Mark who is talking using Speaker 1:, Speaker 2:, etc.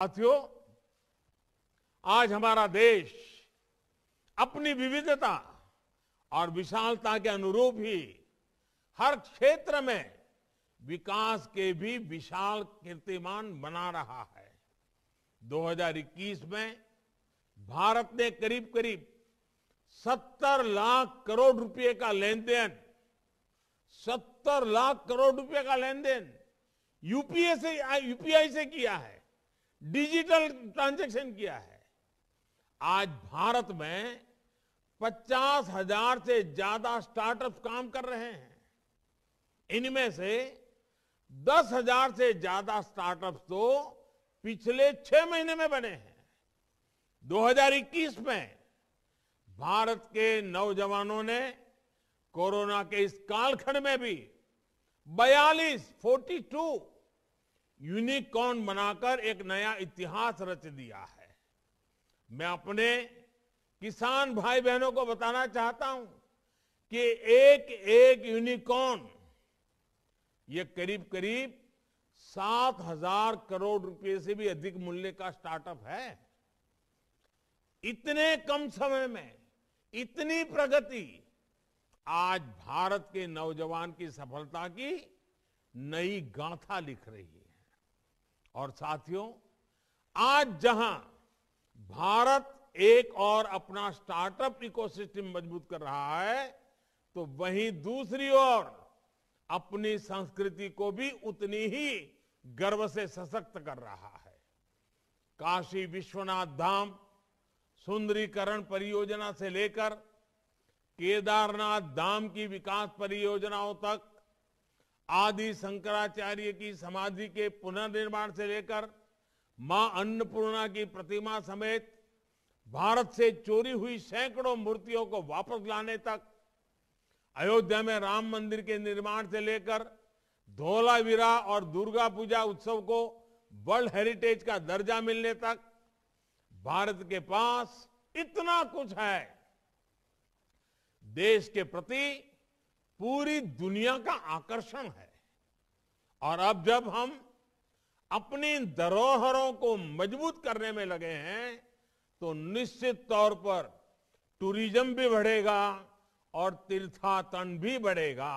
Speaker 1: साथियों, आज हमारा देश अपनी विविधता और विशालता के अनुरूप ही हर क्षेत्र में विकास के भी विशाल कीर्तिमान बना रहा है। 2021 में भारत ने करीब करीब 70 लाख करोड़ रुपए का लेन देन 70 लाख करोड़ रुपए का लेन देन यूपीए से, यूपीआई से किया है। डिजिटल ट्रांजैक्शन किया है। आज भारत में पचास हज़ार से ज़्यादा स्टार्टअप काम कर रहे हैं। इनमें से दस हज़ार से ज़्यादा स्टार्टअप तो पिछले छह महीने में बने हैं। 2021 में भारत के नौजवानों ने कोरोना के इस कालखंड में भी 42 42 यूनिकॉर्न बनाकर एक नया इतिहास रच दिया है। मैं अपने किसान भाई बहनों को बताना चाहता हूँ कि एक एक यूनिकॉर्न ये करीब करीब सात हज़ार करोड़ रुपए से भी अधिक मूल्य का स्टार्टअप है। इतने कम समय में, इतनी प्रगति, आज भारत के नौजवान की सफलता की नई गाथा लिख रही है। और साथियों, आज जहाँ भारत एक और अपना स्टार्टअप इकोसिस्टम मज़बूत कर रहा है तो वहीं दूसरी ओर अपनी संस्कृति को भी उतनी ही गर्व से सशक्त कर रहा है। काशी विश्वनाथ धाम सुंदरीकरण परियोजना से लेकर केदारनाथ धाम की विकास परियोजनाओं तक आदि शंकराचार्य की समाधि के पुनर्निर्माण से लेकर माँ अन्नपूर्णा की प्रतिमा समेत भारत से चोरी हुई सैकड़ों मूर्तियों को वापस लाने तक, अयोध्या में राम मंदिर के निर्माण से लेकर धोलावीरा और दुर्गा पूजा उत्सव को वर्ल्ड हेरिटेज का दर्जा मिलने तक, भारत के पास इतना कुछ है। देश के प्रति पूरी दुनिया का आकर्षण है। और अब जब हम अपनी धरोहरों को मज़बूत करने में लगे हैं तो निश्चित तौर पर टूरिज़्म भी बढ़ेगा और तीर्थाटन भी बढ़ेगा।